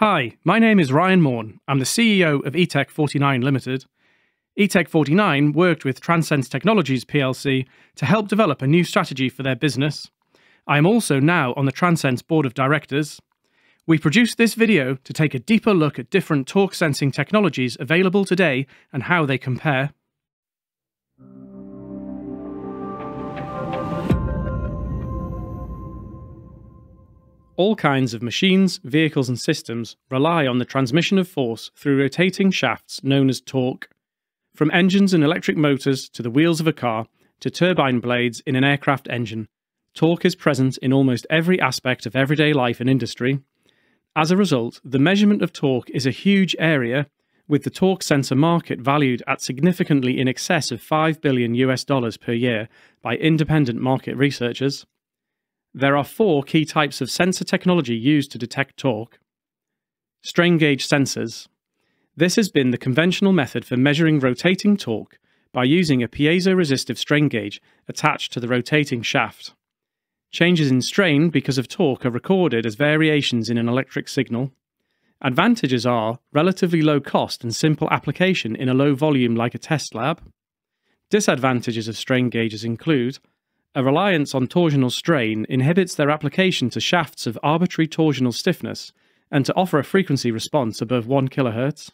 Hi, my name is Ryan Maughan. I'm the CEO of eTech 49 Limited. eTech 49 worked with Transense Technologies plc to help develop a new strategy for their business. I am also now on the Transense board of directors. We produced this video to take a deeper look at different torque sensing technologies available today and how they compare. All kinds of machines, vehicles, and systems rely on the transmission of force through rotating shafts known as torque. From engines and electric motors to the wheels of a car to turbine blades in an aircraft engine, torque is present in almost every aspect of everyday life and industry. As a result, the measurement of torque is a huge area, with the torque sensor market valued at significantly in excess of 5 billion US dollars per year by independent market researchers. There are four key types of sensor technology used to detect torque. Strain gauge sensors. This has been the conventional method for measuring rotating torque by using a piezo-resistive strain gauge attached to the rotating shaft. Changes in strain because of torque are recorded as variations in an electric signal. Advantages are relatively low cost and simple application in a low volume like a test lab. Disadvantages of strain gauges include a reliance on torsional strain inhibits their application to shafts of arbitrary torsional stiffness and to offer a frequency response above 1 kHz.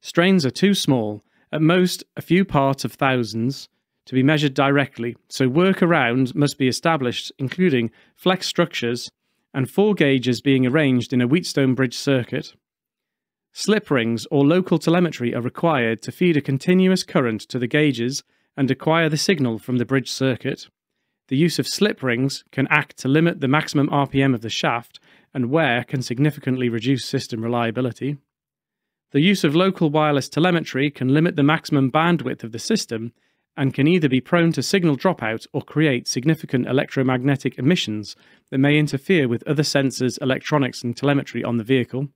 Strains are too small, at most a few parts of thousands, to be measured directly, so workarounds must be established, including flex structures and four gauges being arranged in a Wheatstone bridge circuit. Slip rings or local telemetry are required to feed a continuous current to the gauges and acquire the signal from the bridge circuit. The use of slip rings can act to limit the maximum RPM of the shaft, and wear can significantly reduce system reliability. The use of local wireless telemetry can limit the maximum bandwidth of the system and can either be prone to signal dropout or create significant electromagnetic emissions that may interfere with other sensors, electronics, and telemetry on the vehicle.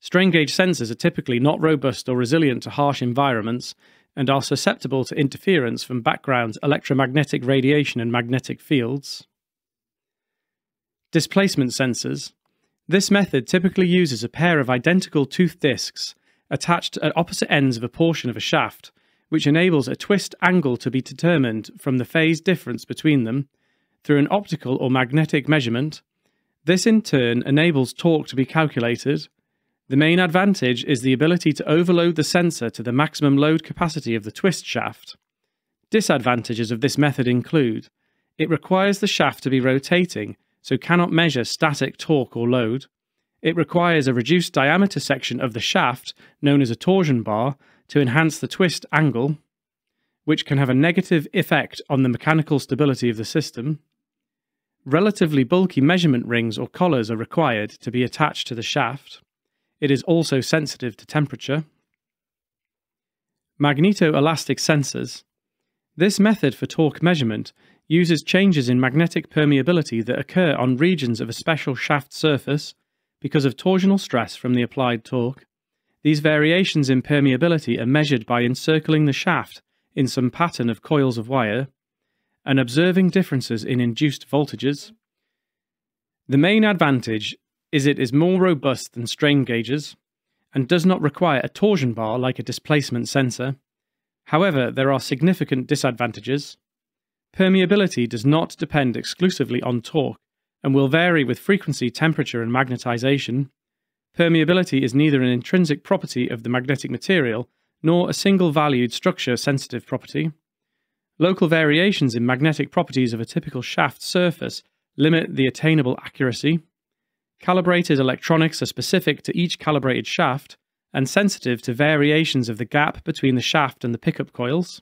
Strain gauge sensors are typically not robust or resilient to harsh environments and are susceptible to interference from background electromagnetic radiation and magnetic fields. Displacement sensors. This method typically uses a pair of identical tooth discs attached at opposite ends of a portion of a shaft, which enables a twist angle to be determined from the phase difference between them through an optical or magnetic measurement. This in turn enables torque to be calculated the main advantage is the ability to overload the sensor to the maximum load capacity of the twist shaft. Disadvantages of this method include it requires the shaft to be rotating, so cannot measure static torque or load. It requires a reduced diameter section of the shaft, known as a torsion bar, to enhance the twist angle, which can have a negative effect on the mechanical stability of the system. Relatively bulky measurement rings or collars are required to be attached to the shaft. It is also sensitive to temperature. Magnetoelastic sensors. This method for torque measurement uses changes in magnetic permeability that occur on regions of a special shaft surface because of torsional stress from the applied torque. These variations in permeability are measured by encircling the shaft in some pattern of coils of wire and observing differences in induced voltages. The main advantage is it is more robust than strain gauges and does not require a torsion bar like a displacement sensor. However, there are significant disadvantages. Permeability does not depend exclusively on torque and will vary with frequency, temperature, and magnetization. Permeability is neither an intrinsic property of the magnetic material nor a single valued structure sensitive property. Local variations in magnetic properties of a typical shaft surface limit the attainable accuracy. Calibrated electronics are specific to each calibrated shaft and sensitive to variations of the gap between the shaft and the pickup coils.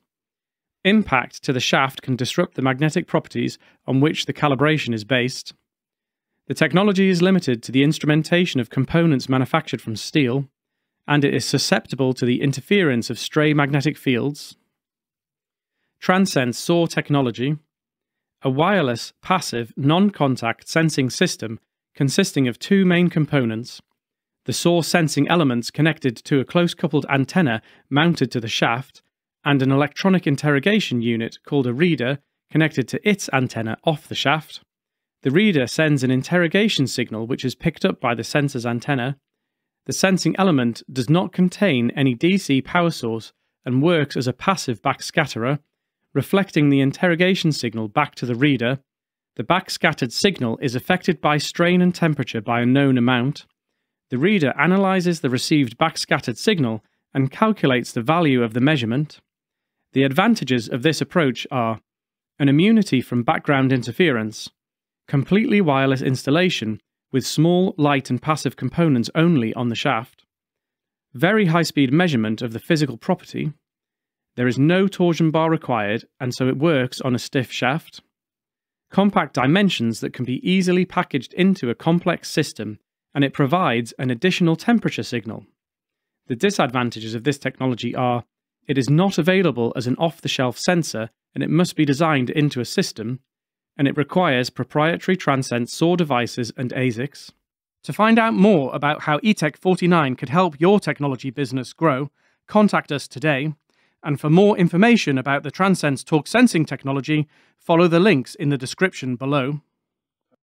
Impact to the shaft can disrupt the magnetic properties on which the calibration is based. The technology is limited to the instrumentation of components manufactured from steel, and it is susceptible to the interference of stray magnetic fields. Transense SAW technology, a wireless, passive, non contact sensing system consisting of two main components the source sensing elements connected to a close coupled antenna mounted to the shaft, and an electronic interrogation unit called a reader connected to its antenna off the shaft. The reader sends an interrogation signal which is picked up by the sensor's antenna. The sensing element does not contain any DC power source and works as a passive backscatterer, reflecting the interrogation signal back to the reader. The backscattered signal is affected by strain and temperature by a known amount. The reader analyzes the received backscattered signal and calculates the value of the measurement. The advantages of this approach are an immunity from background interference, completely wireless installation with small, light, and passive components only on the shaft, very high speed measurement of the physical property. There is no torsion bar required, and so it works on a stiff shaft. Compact dimensions that can be easily packaged into a complex system and it provides an additional temperature signal. The disadvantages of this technology are it is not available as an off the shelf sensor and it must be designed into a system, and it requires proprietary Transense SAW devices and ASICs. To find out more about how eTech 49 could help your technology business grow, contact us today. And for more information about the Transense torque sensing technology, follow the links in the description below.